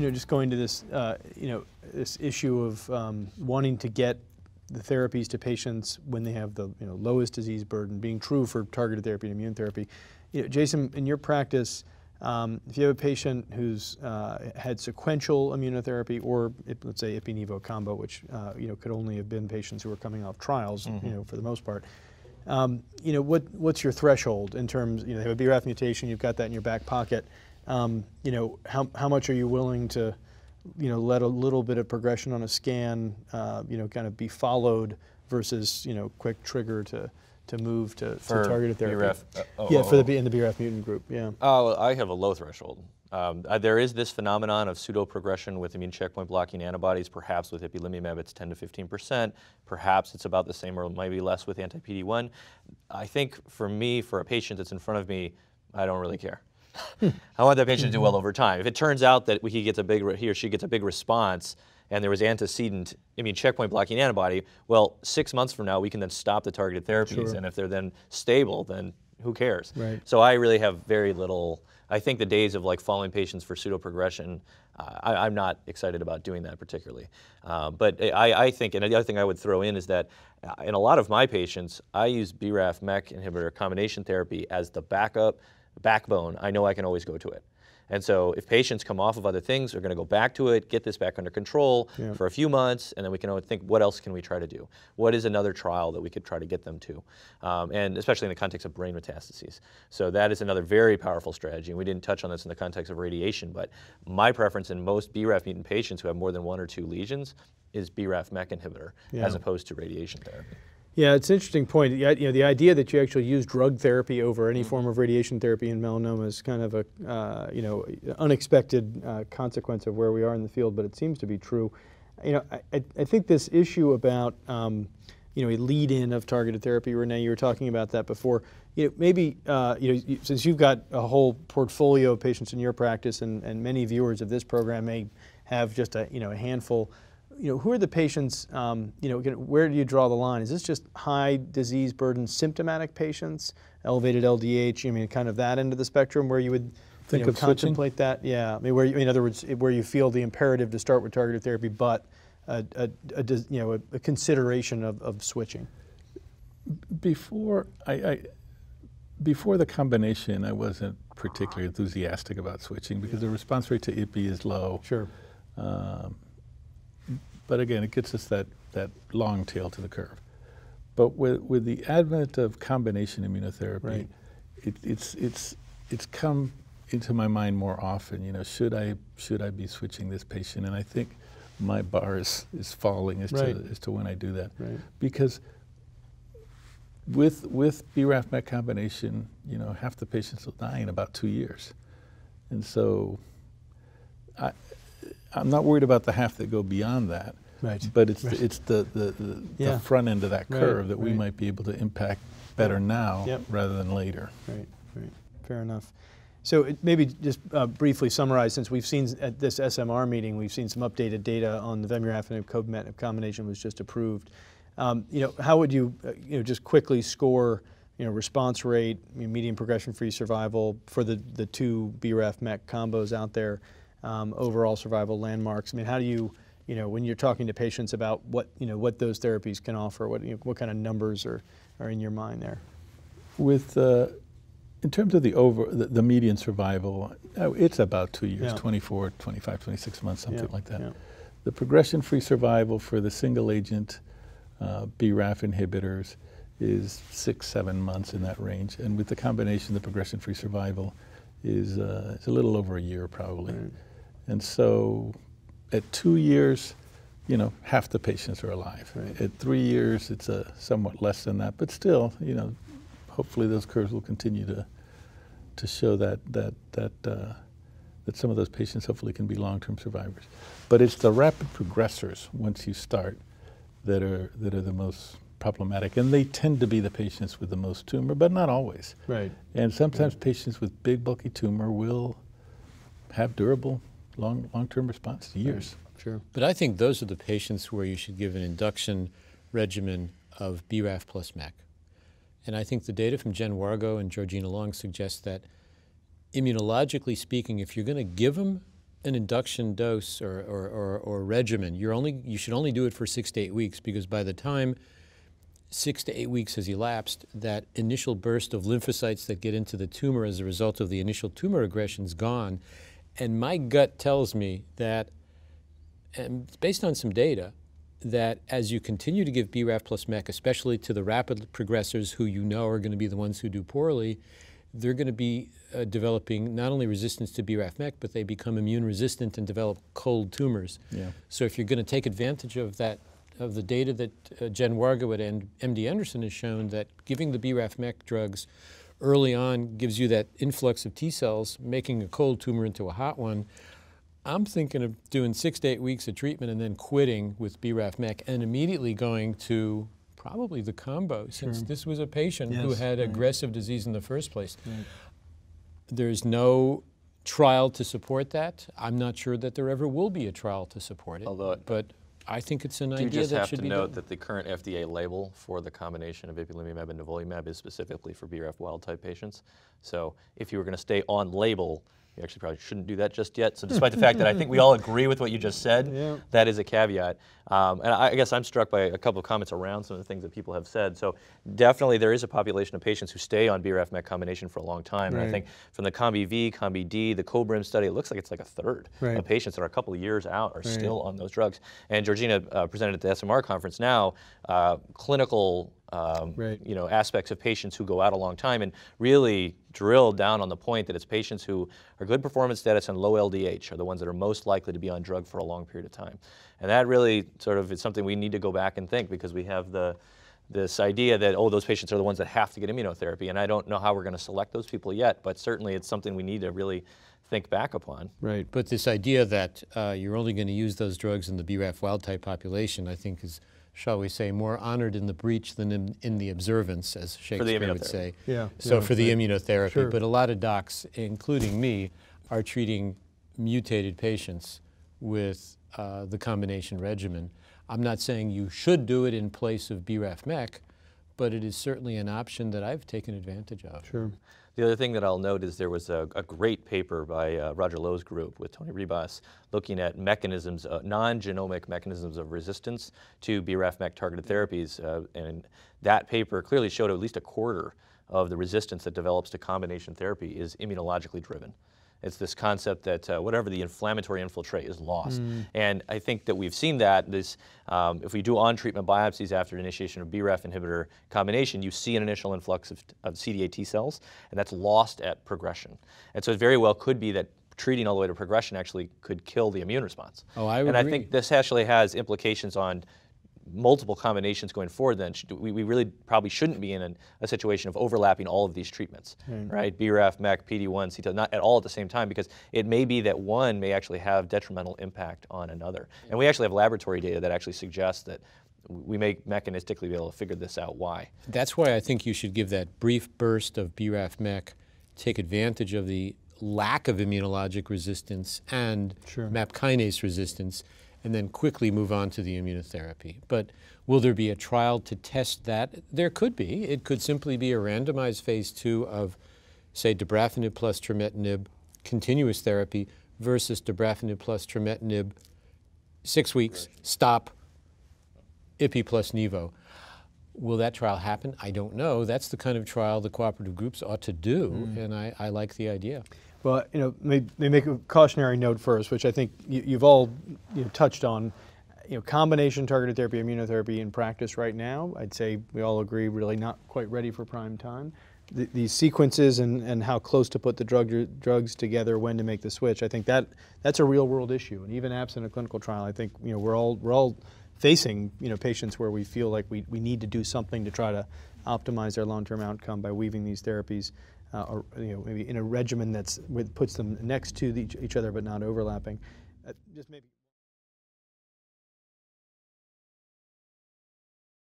you know, just going to this, uh, you know, this issue of um, wanting to get the therapies to patients when they have the you know, lowest disease burden, being true for targeted therapy and immune therapy. You know, Jason, in your practice, um, if you have a patient who's uh, had sequential immunotherapy or let's say ipi-nivo combo, which uh, you know could only have been patients who were coming off trials, mm -hmm. you know, for the most part. Um, you know, what what's your threshold in terms? You know, they have a BRAF mutation, you've got that in your back pocket. Um, you know, how how much are you willing to, you know, let a little bit of progression on a scan, uh, you know, kind of be followed versus you know quick trigger to to move to, to targeted therapy. BRAF, uh, oh, yeah, for the in the BRAF mutant group. Yeah. Oh, I have a low threshold. Um, uh, there is this phenomenon of pseudo-progression with immune checkpoint blocking antibodies. Perhaps with ipilimumab it's 10 to 15 percent. Perhaps it's about the same or maybe less with anti-PD-1. I think for me, for a patient that's in front of me, I don't really care. I want that patient to do well over time. If it turns out that he gets a big, he or she gets a big response, and there was antecedent immune checkpoint blocking antibody, well, six months from now we can then stop the targeted therapies, sure. and if they're then stable, then who cares? Right. So I really have very little. I think the days of like following patients for pseudo progression, uh, I, am not excited about doing that particularly. Uh, but I, I, think, and the other thing I would throw in is that uh, in a lot of my patients, I use BRAF MEK inhibitor combination therapy as the backup backbone, I know I can always go to it. And so if patients come off of other things, they're going to go back to it, get this back under control yeah. for a few months, and then we can think, what else can we try to do? What is another trial that we could try to get them to? Um, and especially in the context of brain metastases. So that is another very powerful strategy. And we didn't touch on this in the context of radiation, but my preference in most BRAF mutant patients who have more than one or two lesions is BRAF MEK inhibitor yeah. as opposed to radiation therapy. Yeah, it's an interesting point. You know, the idea that you actually use drug therapy over any mm-hmm. form of radiation therapy in melanoma is kind of a uh, you know unexpected uh, consequence of where we are in the field, but it seems to be true. You know, I, I think this issue about um, you know a lead-in of targeted therapy, Rene, you were talking about that before. You know, maybe uh, you know since you've got a whole portfolio of patients in your practice, and, and many viewers of this program may have just a you know a handful you know, who are the patients, um, you know, where do you draw the line? Is this just high disease burden symptomatic patients, elevated LDH, I mean, kind of that end of the spectrum where you would Think you know, contemplate switching? that? Yeah, I mean, where you, in other words, where you feel the imperative to start with targeted therapy, but a, a, a you know, a, a, consideration of, of switching. Before I, I, before the combination, I wasn't particularly enthusiastic about switching because the response rate to IPI is low. Sure. Um, but again, it gets us that, that long tail to the curve. But with, with the advent of combination immunotherapy, right. it, it's, it's, it's come into my mind more often. You know, should I, should I be switching this patient? And I think my bar is, is falling as, right. to, as to when I do that. Right. Because with, with BRAF MEK combination, you know, half the patients will die in about two years. And so I, I'm not worried about the half that go beyond that. Right. But it's right. the, it's the the, the, yeah. the, front end of that curve right. that we might be able to impact better now yep. rather than later. Right. Right. Fair enough. So it, maybe just uh, briefly summarize, since we've seen at this SMR meeting, we've seen some updated data on the vemurafenib cobimetinib combination was just approved. Um, you know, how would you, uh, you know, just quickly score, you know, response rate, median progression-free survival for the the two BRAF MEK combos out there? Um, overall survival landmarks. I mean, how do you, you know, when you're talking to patients about what, you know, what those therapies can offer, what, you know, what kind of numbers are, are in your mind there? With, uh, in terms of the over, the, the median survival, uh, it's about two years, yeah. 24, 25, 26 months, something yeah. like that. Yeah. The progression-free survival for the single agent uh, BRAF inhibitors is six, seven months in that range. And with the combination, the progression-free survival is, uh, is a little over a year probably. Right. And so at two years, you know, half the patients are alive. Right. At three years, it's a somewhat less than that, but still, you know, hopefully those curves will continue to to show that that that uh, that some of those patients hopefully can be long-term survivors. But it's the rapid progressors once you start that are that are the most problematic, and they tend to be the patients with the most tumor, but not always. Right. And sometimes right. patients with big bulky tumor will have durable long, long-term response, years. Right. Sure. But I think those are the patients where you should give an induction regimen of BRAF plus MEK. And I think the data from Jen Wargo and Georgina Long suggests that immunologically speaking, if you're going to give them an induction dose or, or, or, or regimen, you're only, you should only do it for six to eight weeks because by the time six to eight weeks has elapsed, that initial burst of lymphocytes that get into the tumor as a result of the initial tumor aggression is gone. And my gut tells me that, and it's based on some data, that as you continue to give BRAF plus MEK, especially to the rapid progressors who you know are going to be the ones who do poorly, they're going to be uh, developing not only resistance to BRAF MEK, but they become immune resistant and develop cold tumors. Yeah. So if you're going to take advantage of that, of the data that uh, Jen Wargo at MD Anderson has shown that giving the BRAF MEK drugs early on gives you that influx of T cells, making a cold tumor into a hot one. I'm thinking of doing six to eight weeks of treatment and then quitting with BRAF MEK and immediately going to probably the combo, since Sure. this was a patient who had right. aggressive disease in the first place. Right. There's no trial to support that. I'm not sure that there ever will be a trial to support it. Although- but I think it's an Do idea you just have to note done. that the current FDA label for the combination of ipilimumab and nivolumab is specifically for BRAF wild type patients? So if you were going to stay on label, you actually probably shouldn't do that just yet. So despite the fact that I think we all agree with what you just said, Yeah. that is a caveat. Um, and I, I guess I'm struck by a couple of comments around some of the things that people have said. So definitely there is a population of patients who stay on BRAF MEK combination for a long time. And I think from the Combi V, Combi D, the COBRIM study, it looks like it's like a third Right. of patients that are a couple of years out are still on those drugs. And Georgina uh, presented at the SMR conference now uh, clinical um, Right. you know, aspects of patients who go out a long time and really drill down on the point that it's patients who are good performance status and low LDH are the ones that are most likely to be on drug for a long period of time. And that really sort of is something we need to go back and think because we have the this idea that oh those patients are the ones that have to get immunotherapy and I don't know how we're going to select those people yet but certainly it's something we need to really think back upon. Right. But this idea that uh, you're only going to use those drugs in the BRAF wild type population, I think is, shall we say, more honored in the breach than in, in the observance, as Shakespeare would say. Yeah, So yeah, for the right. immunotherapy, Sure. but a lot of docs, including me, are treating mutated patients with uh, the combination regimen. I'm not saying you should do it in place of BRAF MEK, but it is certainly an option that I've taken advantage of. Sure. The other thing that I'll note is there was a, a great paper by uh, Roger Lo's group with Toni Ribas looking at mechanisms, uh, non-genomic mechanisms of resistance to BRAF-MEK targeted therapies, uh, and that paper clearly showed at least a quarter of the resistance that develops to combination therapy is immunologically driven. It's this concept that uh, whatever the inflammatory infiltrate is lost. And I think that we've seen that this, um, if we do on-treatment biopsies after initiation of BRAF inhibitor combination, you see an initial influx of, of CD8 T cells, and that's lost at progression. And so it very well could be that treating all the way to progression actually could kill the immune response. Oh, I would And I agree. think this actually has implications on multiple combinations going forward then we, we really probably shouldn't be in a, a situation of overlapping all of these treatments right. braf MEK pd1 CTL, not at all at the same time because it may be that one may actually have detrimental impact on another. And we actually have laboratory data that actually suggests that we may mechanistically be able to figure this out why. That's why I think you should give that brief burst of BRAF MEK, take advantage of the lack of immunologic resistance and Sure. MAP kinase resistance, and then quickly move on to the immunotherapy. But will there be a trial to test that? There could be. It could simply be a randomized phase two of, say, dabrafenib plus trametinib, continuous therapy, versus dabrafenib plus trametinib, six weeks, stop, IPI plus Nivo. Will that trial happen? I don't know. That's the kind of trial the cooperative groups ought to do, mm. and I, I like the idea. Well, you know, may, may make a cautionary note first, which I think you, you've all you know, touched on. You know, combination targeted therapy, immunotherapy in practice right now, I'd say we all agree, really not quite ready for prime time. The, these sequences and, and how close to put the drug, drugs together, when to make the switch, I think that that's a real world issue. And even absent a clinical trial, I think you know we're all we're all facing you know patients where we feel like we, we need to do something to try to optimize their long-term outcome by weaving these therapies uh, or you know maybe in a regimen that's with, puts them next to the, each other but not overlapping. Uh, just maybe.